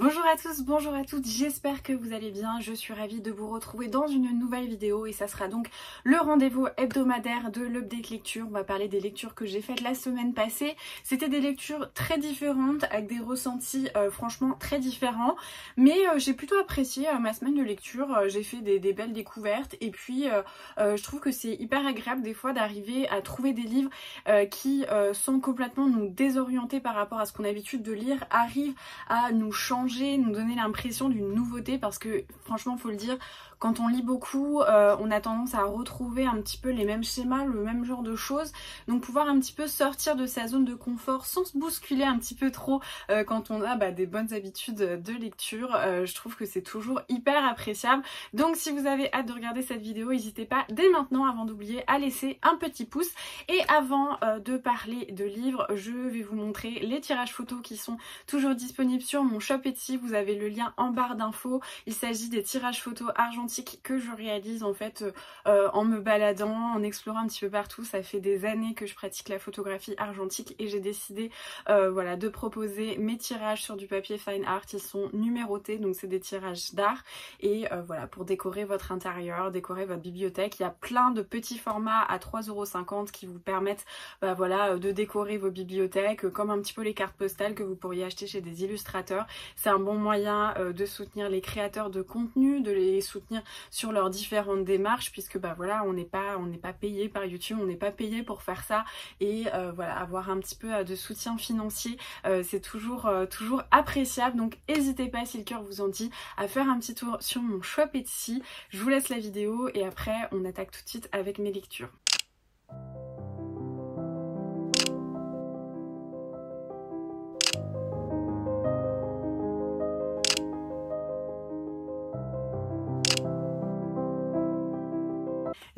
Bonjour à tous, bonjour à toutes, j'espère que vous allez bien, je suis ravie de vous retrouver dans une nouvelle vidéo et ça sera donc le rendez-vous hebdomadaire de l'Update Lecture. On va parler des lectures que j'ai faites la semaine passée. C'était des lectures très différentes avec des ressentis euh, franchement très différents mais euh, j'ai plutôt apprécié euh, ma semaine de lecture, j'ai fait des, belles découvertes et puis je trouve que c'est hyper agréable des fois d'arriver à trouver des livres qui sont complètement nous désorientés par rapport à ce qu'on a l'habitude de lire, arrivent à nous changer nous donner l'impression d'une nouveauté parce que franchement faut le dire, quand on lit beaucoup, euh, on a tendance à retrouver un petit peu les mêmes schémas, le même genre de choses. Donc pouvoir un petit peu sortir de sa zone de confort sans se bousculer un petit peu trop euh, quand on a bah, des bonnes habitudes de lecture, euh, je trouve que c'est toujours hyper appréciable. Donc si vous avez hâte de regarder cette vidéo, n'hésitez pas dès maintenant, avant d'oublier, à laisser un petit pouce. Et avant de parler de livres, je vais vous montrer les tirages photos qui sont toujours disponibles sur mon shop Etsy. Vous avez le lien en barre d'infos. Il s'agit des tirages photos argent que je réalise en fait euh, en me baladant, en explorant un petit peu partout. Ça fait des années que je pratique la photographie argentique et j'ai décidé euh, voilà, de proposer mes tirages sur du papier fine art. Ils sont numérotés, donc c'est des tirages d'art. Et euh, voilà, pour décorer votre intérieur, décorer votre bibliothèque, il y a plein de petits formats à 3,50€ qui vous permettent bah, voilà, de décorer vos bibliothèques, comme un petit peu les cartes postales que vous pourriez acheter chez des illustrateurs. C'est un bon moyen de soutenir les créateurs de contenu, de les soutenir sur leurs différentes démarches puisque bah voilà on n'est pas on n'est pas payé par YouTube, on n'est pas payé pour faire ça et euh, voilà avoir un petit peu euh, de soutien financier euh, c'est toujours toujours appréciable donc n'hésitez pas si le cœur vous en dit à faire un petit tour sur mon shop Etsy. Je vous laisse la vidéo et après on attaque tout de suite avec mes lectures.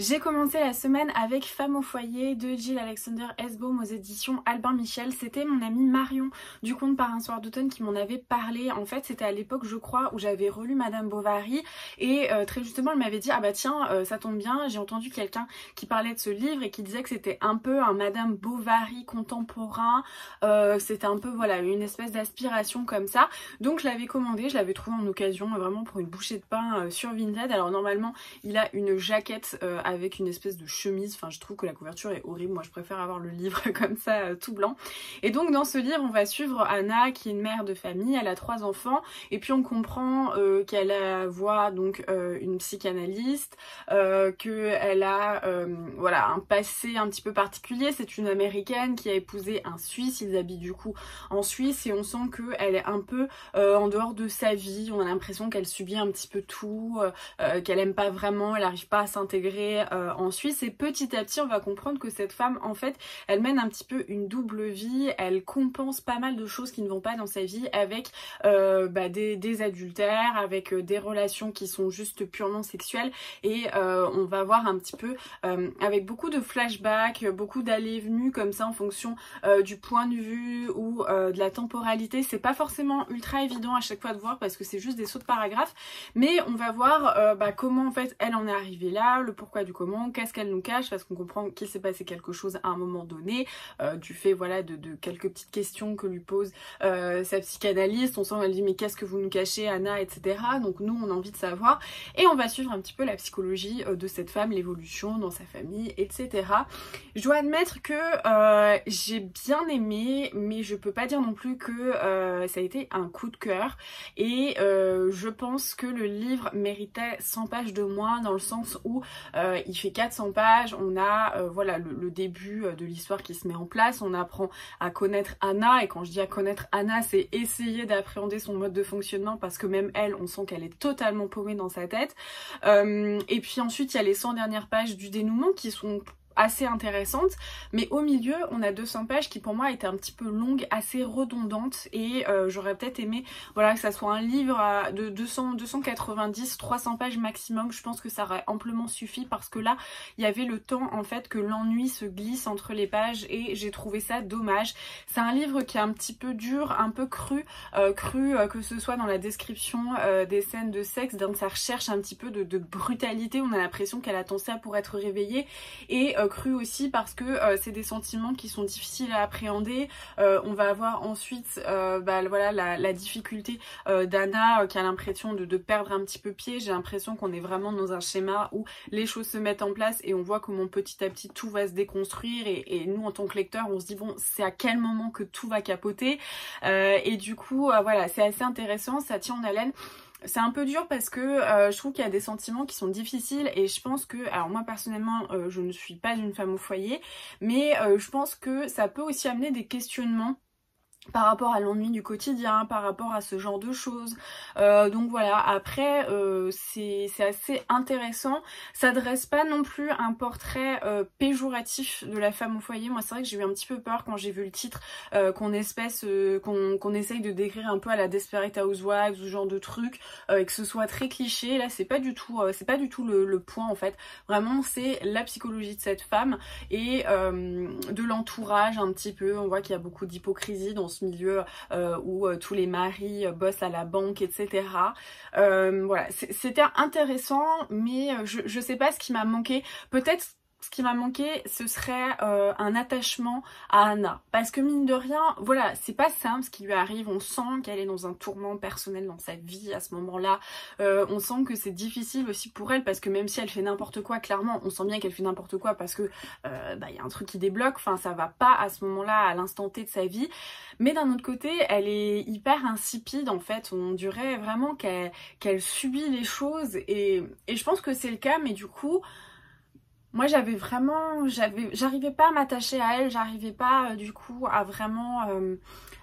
J'ai commencé la semaine avec Femme au foyer de Jill Alexander Esbaum aux éditions Albin Michel. C'était mon amie Marion du compte Par un soir d'automne qui m'en avait parlé. En fait, c'était à l'époque, je crois, où j'avais relu Madame Bovary et euh, très justement, elle m'avait dit ah bah tiens, euh, ça tombe bien, j'ai entendu quelqu'un qui parlait de ce livre et qui disait que c'était un peu un Madame Bovary contemporain. Euh, c'était un peu voilà une espèce d'aspiration comme ça. Donc je l'avais commandé, je l'avais trouvé en occasion vraiment pour une bouchée de pain sur Vinted. Alors normalement, il a une jaquette avec une espèce de chemise. Enfin, je trouve que la couverture est horrible. Moi, je préfère avoir le livre comme ça, euh, tout blanc. Et donc, dans ce livre, on va suivre Anna, qui est une mère de famille. Elle a trois enfants. Et puis, on comprend euh, qu'elle voit donc euh, une psychanalyste, qu'elle a voilà un passé un petit peu particulier. C'est une américaine qui a épousé un Suisse. Ils habitent du coup en Suisse et on sent qu'elle est un peu en dehors de sa vie. On a l'impression qu'elle subit un petit peu tout, qu'elle aime pas vraiment, elle n'arrive pas à s'intégrer euh, en Suisse. Et petit à petit on va comprendre que cette femme en fait elle mène un petit peu une double vie, elle compense pas mal de choses qui ne vont pas dans sa vie avec euh, bah, des, adultères, avec euh, des relations qui sont juste purement sexuelles. Et on va voir un petit peu avec beaucoup de flashbacks, beaucoup d'allées et venues comme ça en fonction du point de vue ou de la temporalité. C'est pas forcément ultra évident à chaque fois de voir parce que c'est juste des sauts de paragraphes mais on va voir bah, comment en fait elle en est arrivée là, le pourquoi du comment, qu'est-ce qu'elle nous cache, parce qu'on comprend qu'il s'est passé quelque chose à un moment donné, euh, du fait voilà de, quelques petites questions que lui pose euh, sa psychanalyste, on sent elle dit mais qu'est-ce que vous nous cachez Anna, etc. Donc nous on a envie de savoir et on va suivre un petit peu la psychologie euh, de cette femme, l'évolution dans sa famille, etc. Je dois admettre que j'ai bien aimé, mais je peux pas dire non plus que ça a été un coup de cœur et je pense que le livre méritait 100 pages de moins dans le sens où il fait 400 pages, on a euh, voilà le, début euh, de l'histoire qui se met en place, on apprend à connaître Anna, et quand je dis à connaître Anna, c'est essayer d'appréhender son mode de fonctionnement, parce que même elle, on sent qu'elle est totalement paumée dans sa tête. et puis ensuite, il y a les 100 dernières pages du dénouement qui sont assez intéressante mais au milieu on a 200 pages qui pour moi étaient un petit peu longues assez redondantes. Et euh, j'aurais peut-être aimé voilà que ça soit un livre de 200 290 300 pages maximum. Je pense que ça aurait amplement suffi parce que là il y avait le temps en fait que l'ennui se glisse entre les pages et j'ai trouvé ça dommage. C'est un livre qui est un petit peu dur un peu cru euh, cru euh, que ce soit dans la description des scènes de sexe dans sa recherche un petit peu de, de brutalité. On a l'impression qu'elle attend ça pour être réveillée. Et cru aussi parce que c'est des sentiments qui sont difficiles à appréhender. on va avoir ensuite bah, voilà, la, difficulté d'Anna qui a l'impression de, perdre un petit peu pied. J'ai l'impression qu'on est vraiment dans un schéma où les choses se mettent en place et on voit comment petit à petit tout va se déconstruire et, et nous en tant que lecteur on se dit bon c'est à quel moment que tout va capoter? Et du coup voilà c'est assez intéressant, ça tient en haleine. C'est un peu dur parce que euh, je trouve qu'il y a des sentiments qui sont difficiles et je pense que, alors moi personnellement euh, je ne suis pas une femme au foyer, mais euh, je pense que ça peut aussi amener des questionnements par rapport à l'ennui du quotidien, par rapport à ce genre de choses. Euh, donc voilà, après euh, c'est assez intéressant. Ça dresse pas non plus un portrait euh, péjoratif de la femme au foyer. Moi c'est vrai que j'ai eu un petit peu peur quand j'ai vu le titre qu'on espèce qu'on essaye de décrire un peu à la Desperate Housewives, ce genre de truc, et que ce soit très cliché. Là c'est pas du tout c'est pas du tout le, le, point en fait. Vraiment c'est la psychologie de cette femme et de l'entourage un petit peu. On voit qu'il y a beaucoup d'hypocrisie dans ce milieu euh, où euh, tous les maris euh, bossent à la banque, etc. voilà, c'était intéressant, mais je, je sais pas ce qui m'a manqué. Peut-être ce qui m'a manqué, ce serait euh, un attachement à Anna. Parce que mine de rien, voilà, c'est pas simple ce qui lui arrive. On sent qu'elle est dans un tourment personnel dans sa vie à ce moment-là. Euh, on sent que c'est difficile aussi pour elle parce que même si elle fait n'importe quoi, clairement, on sent bien qu'elle fait n'importe quoi parce que euh, bah, y a un truc qui débloque. Enfin, ça va pas à ce moment-là, à l'instant T de sa vie. Mais d'un autre côté, elle est hyper insipide en fait. On dirait vraiment qu'elle subit les choses et, et je pense que c'est le cas. Mais du coup moi j'avais vraiment j'avais j'arrivais pas à m'attacher à elle j'arrivais pas euh, du coup à vraiment euh,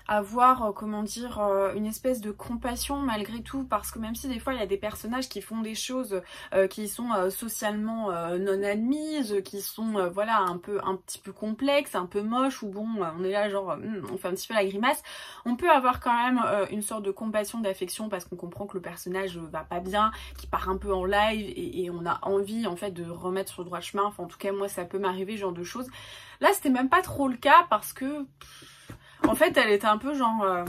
avoir, euh, comment dire, euh, une espèce de compassion malgré tout, parce que même si des fois il y a des personnages qui font des choses euh, qui sont socialement non admises, qui sont, voilà, un peu, un petit peu complexes, un peu moches, ou bon, on est là genre, hmm, on fait un petit peu la grimace, on peut avoir quand même une sorte de compassion, d'affection, parce qu'on comprend que le personnage va pas bien, qui part un peu en live, et, on a envie, en fait, de remettre sur le droit chemin, enfin, en tout cas, moi, ça peut m'arriver, genre de choses. Là, c'était même pas trop le cas, parce que... En fait, elle était un peu genre... Euh,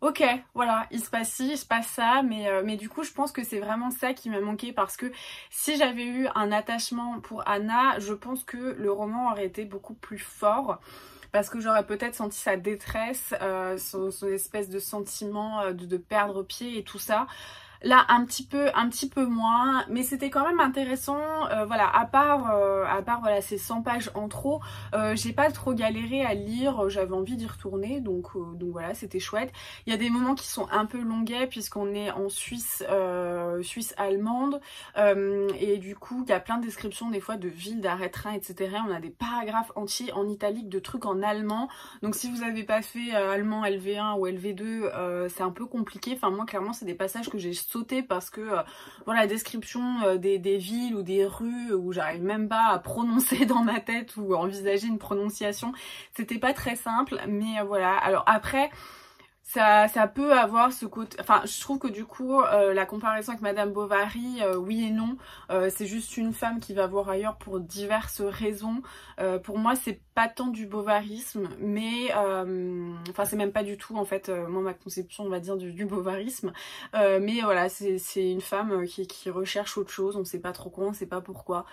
ok, voilà, il se passe ci, il se passe ça, mais, euh, mais du coup, je pense que c'est vraiment ça qui m'a manqué parce que si j'avais eu un attachement pour Anna, je pense que le roman aurait été beaucoup plus fort parce que j'aurais peut-être senti sa détresse, euh, son, espèce de sentiment de, perdre pied et tout ça. Là, un petit peu, un petit peu moins, mais c'était quand même intéressant. Euh, voilà, à part, euh, à part voilà ces 100 pages en trop, euh, j'ai pas trop galéré à lire. J'avais envie d'y retourner, donc donc voilà, c'était chouette. Il y a des moments qui sont un peu longuets puisqu'on est en Suisse, Suisse allemande, et du coup, il y a plein de descriptions des fois de villes, d'arrêt train, etc. On a des paragraphes entiers en italique de trucs en allemand. Donc si vous avez pas fait allemand LV1 ou LV2, c'est un peu compliqué. Enfin moi, clairement, c'est des passages que j'ai sauter parce que euh, voilà la description euh, des, villes ou des rues où j'arrive même pas à prononcer dans ma tête ou envisager une prononciation, c'était pas très simple mais euh, voilà. Alors après ça, ça peut avoir ce côté... Enfin, je trouve que du coup, euh, la comparaison avec Madame Bovary, euh, oui et non, euh, c'est juste une femme qui va voir ailleurs pour diverses raisons. pour moi, c'est pas tant du bovarisme, mais... Enfin, c'est même pas du tout, en fait, moi, ma conception, on va dire, du, bovarisme. mais voilà, c'est une femme qui, qui recherche autre chose, on sait pas trop quoi, on sait pas pourquoi.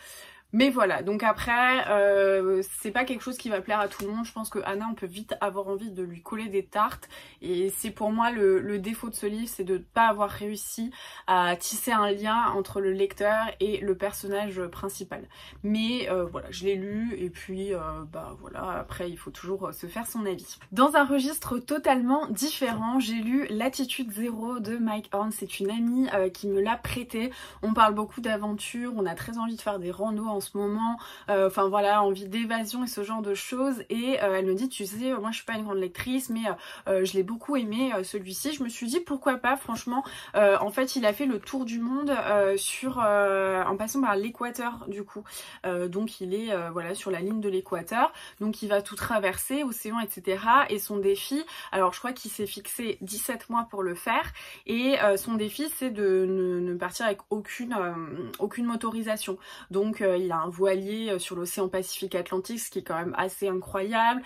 Mais voilà, donc après, euh, c'est pas quelque chose qui va plaire à tout le monde. Je pense que Anna, on peut vite avoir envie de lui coller des tartes. Et c'est pour moi le, défaut de ce livre, c'est de ne pas avoir réussi à tisser un lien entre le lecteur et le personnage principal. Mais euh, voilà, je l'ai lu et puis euh, bah voilà, après il faut toujours se faire son avis. Dans un registre totalement différent, j'ai lu L'attitude zéro de Mike Horn. C'est une amie qui me l'a prêté. On parle beaucoup d'aventure, on a très envie de faire des randos en ce moment, euh, enfin voilà, envie d'évasion et ce genre de choses. Et euh, elle me dit, tu sais, moi je suis pas une grande lectrice, mais euh, je l'ai beaucoup aimé celui-ci. Je me suis dit pourquoi pas, franchement. en fait, il a fait le tour du monde sur en passant par l'équateur du coup. donc il est voilà sur la ligne de l'équateur. Donc il va tout traverser, océan, etc. Et son défi, alors je crois qu'il s'est fixé 17 mois pour le faire. Et son défi, c'est de ne, partir avec aucune, aucune motorisation. Donc il il a un voilier sur l'océan Pacifique Atlantique, ce qui est quand même assez incroyable.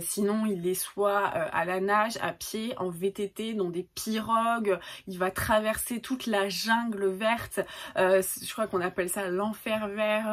sinon, il est soit à la nage, à pied, en VTT, dans des pirogues. Il va traverser toute la jungle verte. je crois qu'on appelle ça l'enfer vert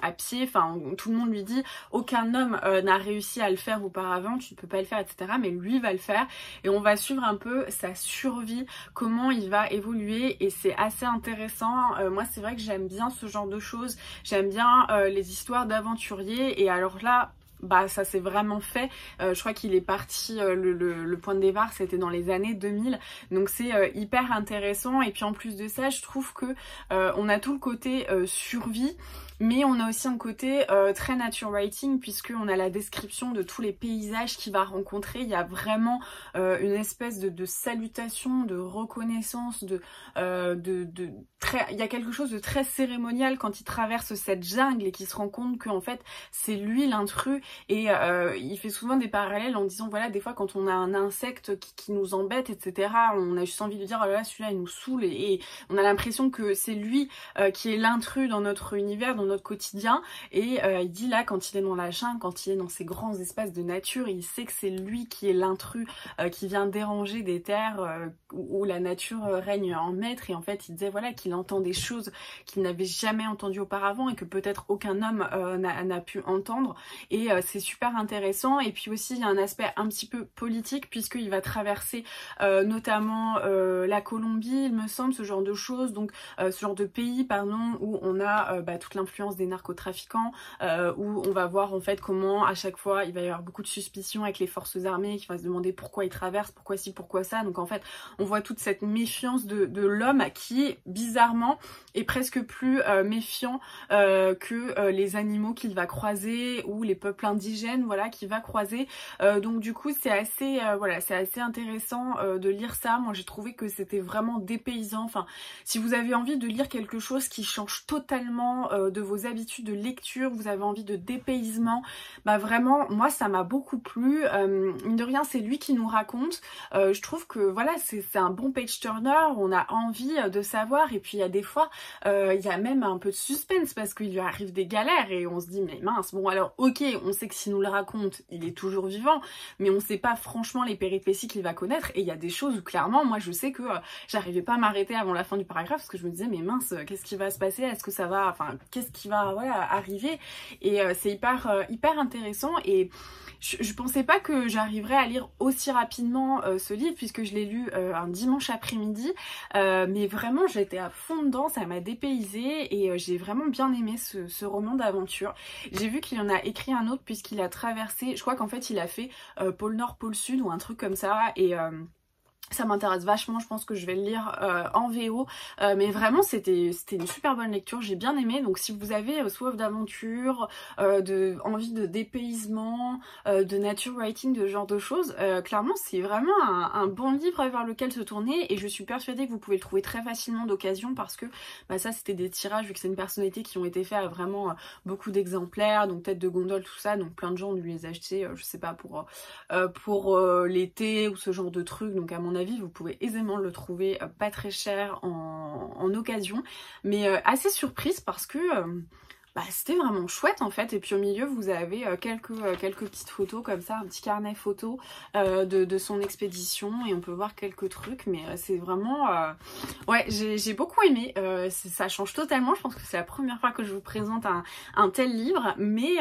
à pied. Enfin, tout le monde lui dit aucun homme n'a réussi à le faire auparavant, tu ne peux pas le faire, etc. Mais lui va le faire et on va suivre un peu sa survie, comment il va évoluer et c'est assez intéressant. Euh, moi c'est vrai que j'aime bien ce genre de choses, j'aime bien euh, les histoires d'aventuriers et alors là bah ça s'est vraiment fait. Euh, je crois qu'il est parti, le, point de départ c'était dans les années 2000, donc c'est hyper intéressant. Et puis en plus de ça, je trouve que on a tout le côté survie mais on a aussi un côté euh, très nature writing puisqu'on a la description de tous les paysages qu'il va rencontrer. Il y a vraiment euh, une espèce de, salutation, de reconnaissance, de, euh, de, très... Il y a quelque chose de très cérémonial quand il traverse cette jungle et qu'il se rend compte qu'en fait c'est lui l'intrus et il fait souvent des parallèles en disant voilà des fois quand on a un insecte qui, nous embête etc on a juste envie de dire oh là là celui-là il nous saoule et, on a l'impression que c'est lui qui est l'intrus dans notre univers, dans quotidien. Et euh, il dit là, quand il est dans la jungle, quand il est dans ces grands espaces de nature, il sait que c'est lui qui est l'intrus, euh, qui vient déranger des terres euh, où, la nature règne en maître. Et en fait, il disait voilà qu'il entend des choses qu'il n'avait jamais entendues auparavant et que peut-être aucun homme n'a pu entendre. Et c'est super intéressant. Et puis aussi, il y a un aspect un petit peu politique puisqu'il va traverser notamment la Colombie, il me semble, ce genre de choses, donc ce genre de pays, pardon, où on a bah, toute l'influence des narcotrafiquants, euh, où on va voir en fait comment à chaque fois il va y avoir beaucoup de suspicions avec les forces armées qui vont se demander pourquoi ils traversent, pourquoi ci, pourquoi ça. Donc en fait on voit toute cette méfiance de, l'homme qui bizarrement est presque plus euh, méfiant euh, que les animaux qu'il va croiser ou les peuples indigènes voilà qu'il va croiser. donc du coup c'est assez voilà c'est assez intéressant de lire ça. Moi j'ai trouvé que c'était vraiment dépaysant. Enfin si vous avez envie de lire quelque chose qui change totalement de vos habitudes de lecture, vous avez envie de dépaysement, bah vraiment, moi ça m'a beaucoup plu. Euh, mine de rien, c'est lui qui nous raconte. Euh, je trouve que voilà, c'est un bon page turner, on a envie euh, de savoir. Et puis il y a des fois, il y a même un peu de suspense parce qu'il lui arrive des galères et on se dit mais mince, bon alors ok, on sait que s'il nous le raconte, il est toujours vivant, mais on sait pas franchement les péripéties qu'il va connaître. Et il y a des choses où clairement, moi je sais que j'arrivais pas à m'arrêter avant la fin du paragraphe parce que je me disais mais mince, qu'est-ce qui va se passer? Est-ce que ça va, enfin qu'est-ce qui va arriver. Et euh, c'est hyper, euh, hyper intéressant. Et je, pensais pas que j'arriverais à lire aussi rapidement euh, ce livre puisque je l'ai lu un dimanche après-midi. Mais vraiment j'étais à fond dedans, ça m'a dépaysé et j'ai vraiment bien aimé ce, ce roman d'aventure. J'ai vu qu'il en a écrit un autre puisqu'il a traversé, je crois qu'en fait il a fait pôle Nord, pôle Sud ou un truc comme ça. Et ça m'intéresse vachement, je pense que je vais le lire euh, en VO, euh, mais vraiment c'était une super bonne lecture, j'ai bien aimé, donc si vous avez euh, soif d'aventure, de envie de dépaysement, de nature writing, de ce genre de choses, clairement c'est vraiment un, bon livre vers lequel se tourner. Et je suis persuadée que vous pouvez le trouver très facilement d'occasion parce que bah, ça c'était des tirages vu que c'est une personnalité qui ont été faits à vraiment beaucoup d'exemplaires, donc tête de gondole, tout ça, donc plein de gens ont dû les acheter, je sais pas, pour, pour l'été ou ce genre de trucs, donc à avis vous pouvez aisément le trouver euh, pas très cher en, occasion. Mais euh, assez surprise parce que euh, bah, c'était vraiment chouette en fait. Et puis au milieu, vous avez euh, quelques, euh, quelques petites photos comme ça, un petit carnet photo euh, de, son expédition et on peut voir quelques trucs. Mais c'est vraiment... Ouais, j'ai beaucoup aimé. ça change totalement. Je pense que c'est la première fois que je vous présente un, tel livre, mais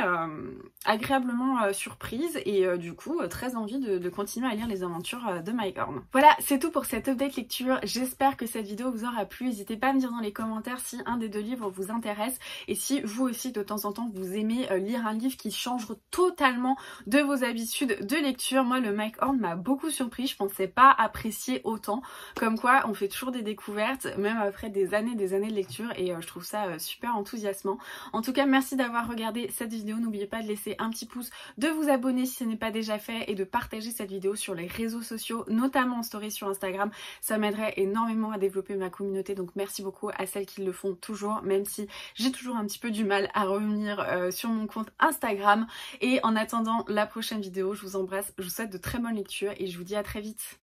agréablement surprise et du coup très envie de, de, continuer à lire les aventures de Mike Horn. Voilà, c'est tout pour cette update lecture. J'espère que cette vidéo vous aura plu. N'hésitez pas à me dire dans les commentaires si un des deux livres vous intéresse et si vous aussi de temps en temps vous aimez euh, lire un livre qui change totalement de vos habitudes de lecture. Moi le Mike Horn m'a beaucoup surpris, je pensais pas apprécier autant. Comme quoi on fait toujours des découvertes même après des années des années de lecture et euh, je trouve ça euh, super enthousiasmant. En tout cas merci d'avoir regardé cette vidéo, n'oubliez pas de laisser un petit pouce, de vous abonner si ce n'est pas déjà fait et de partager cette vidéo sur les réseaux sociaux, notamment en story sur Instagram. Ça m'aiderait énormément à développer ma communauté donc merci beaucoup à celles qui le font toujours même si j'ai toujours un petit peu du à revenir euh, sur mon compte Instagram. Et en attendant la prochaine vidéo, je vous embrasse, je vous souhaite de très bonnes lectures et je vous dis à très vite.